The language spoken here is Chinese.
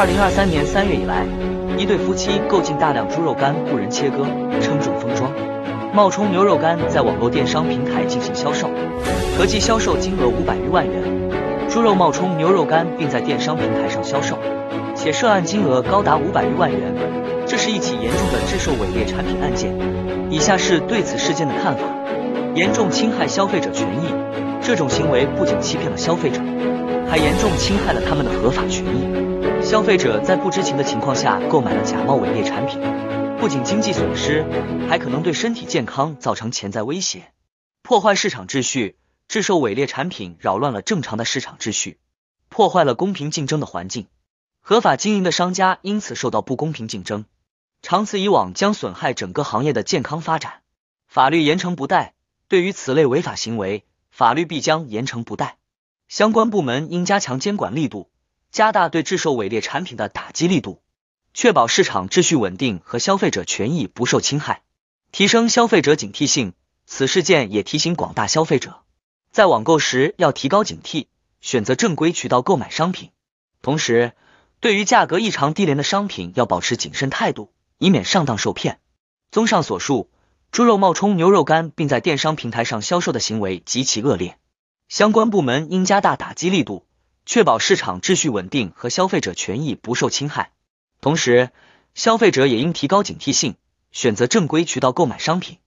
二零二三年三月以来，一对夫妻购进大量猪肉干，雇人切割，称重封装，冒充牛肉干在网络电商平台进行销售，合计销售金额五百余万元。猪肉冒充牛肉干，并在电商平台上销售，且涉案金额高达五百余万元。这是一起严重的制售伪劣产品案件。以下是对此事件的看法：严重侵害消费者权益，这种行为不仅欺骗了消费者，还严重侵害了他们的合法权益。消费者在不知情的情况下购买了假冒伪劣产品，不仅经济损失，还可能对身体健康造成潜在威胁，破坏市场秩序。制售伪劣产品扰乱了正常的市场秩序，破坏了公平竞争的环境，合法经营的商家因此受到不公平竞争，长此以往将损害整个行业的健康发展。法律严惩不贷，对于此类违法行为，法律必将严惩不贷。相关部门应加强监管力度，加大对制售伪劣产品的打击力度，确保市场秩序稳定和消费者权益不受侵害，提升消费者警惕性。此事件也提醒广大消费者。在网购时要提高警惕，选择正规渠道购买商品。同时，对于价格异常低廉的商品要保持谨慎态度，以免上当受骗。综上所述，猪肉冒充牛肉干并在电商平台上销售的行为极其恶劣，相关部门应加大打击力度，确保市场秩序稳定和消费者权益不受侵害。同时，消费者也应提高警惕性，选择正规渠道购买商品。